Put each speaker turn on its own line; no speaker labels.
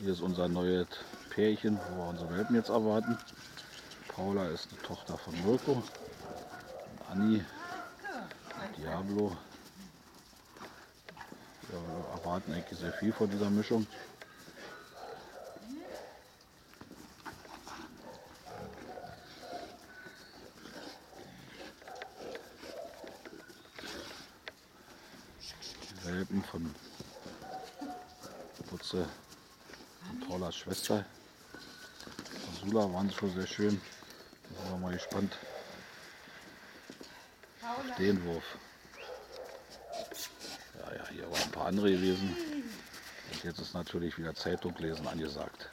Hier ist unser neues Pärchen, wo wir unsere Welpen jetzt erwarten. Paula ist eine Tochter von Mirko. Anni, Diablo. Wir erwarten eigentlich sehr viel von dieser Mischung. Die Welpen von Putze Paulas Schwester. Sula waren schon sehr schön. Da sind mal gespannt auf den Wurf. Ja, ja, hier waren ein paar andere gewesen. Und jetzt ist natürlich wieder Zeitung lesen angesagt.